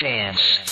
Dance.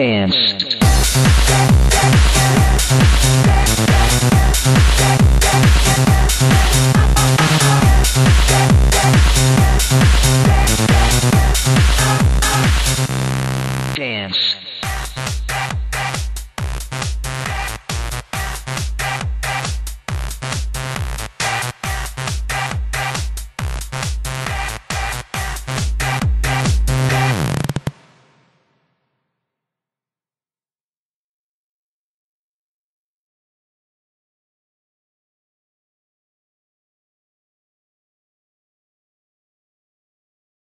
dance. Dance.